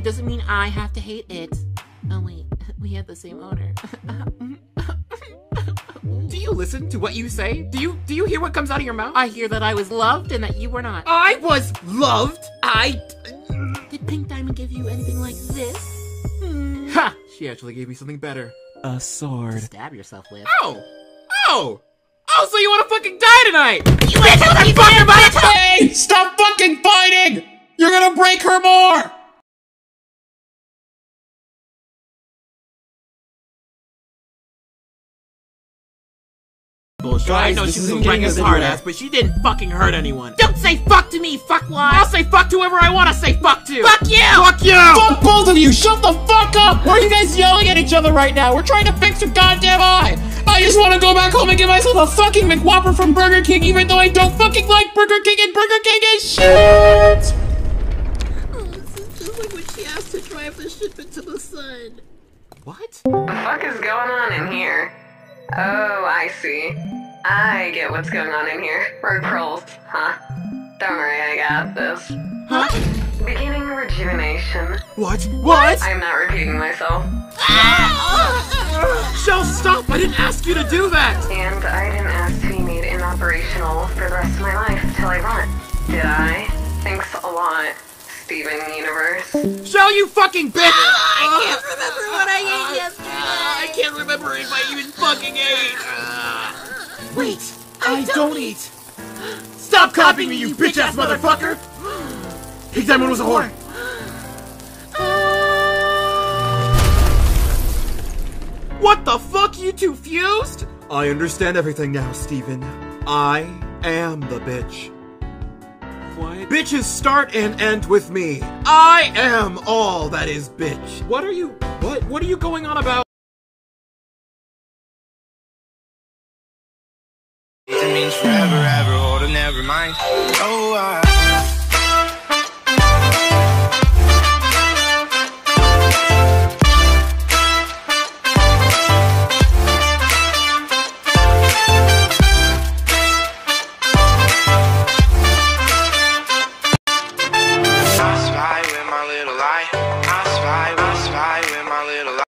It doesn't mean I have to hate it. Oh wait, we have the same owner. Do you listen to what you say? Do you do you hear what comes out of your mouth? I hear that I was loved and that you were not. I was loved. I. Did Pink Diamond give you anything like this? Ha! She actually gave me something better. A sword. To Stab yourself with. Oh! Oh! Oh, so you wanna fucking die tonight! You bitch! fucking bitch! Hey! Stop fucking fighting! You're gonna break her more! Bullshit. I know this she was isn't a getting reckless hard ass, but she didn't fucking hurt anyone. Don't say fuck to me, fuck fuckwad! I'll say fuck to whoever I wanna say fuck to! Fuck you! Fuck you! Fuck both of you! Shut the fuck up! Why are you guys yelling at each other right now? We're trying to fix your goddamn eye! I just want to go back home and get myself a fucking McWhopper from Burger King, even though I don't fucking like Burger King and Burger King is shit! Oh, this is just like when she asked to drive the shipment to the sun. What? The fuck is going on in here? Oh, I see. I get what's going on in here. Road pearls, huh? Don't worry, I got this. Huh? Beginning rejuvenation. What? What? I'm not repeating myself. Shell, stop! I didn't ask you to do that! And I didn't ask to be made inoperational for the rest of my life till I run. Did I? Thanks a lot, Steven Universe. Shell, you fucking bitch! I can't remember what I ate uh, yesterday. I can't remember if I even fucking ate. Wait, I don't eat. Stop copying me, you bitch ass motherfucker! Pink Diamond was a whore. What the fuck? You two fused? I understand everything now, Steven. I am the bitch. What? Bitches start and end with me. I am all that is bitch. What are you? What? What are you going on about? Forever, ever, or to never mind. Oh, I.